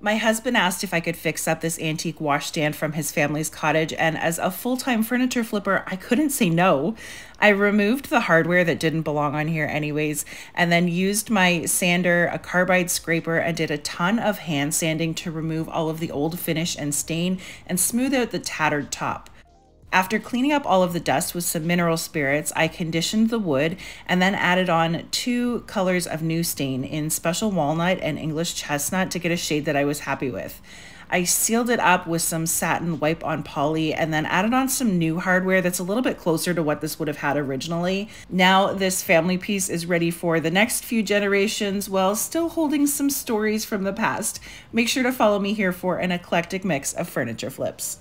My husband asked if I could fix up this antique washstand from his family's cottage, and as a full time furniture flipper, I couldn't say no. I removed the hardware that didn't belong on here, anyways, and then used my sander, a carbide scraper, and did a ton of hand sanding to remove all of the old finish and stain and smooth out the tattered top. After cleaning up all of the dust with some mineral spirits, I conditioned the wood and then added on two colors of new stain in special walnut and English chestnut to get a shade that I was happy with. I sealed it up with some satin wipe on poly and then added on some new hardware that's a little bit closer to what this would have had originally. Now this family piece is ready for the next few generations while still holding some stories from the past. Make sure to follow me here for an eclectic mix of furniture flips.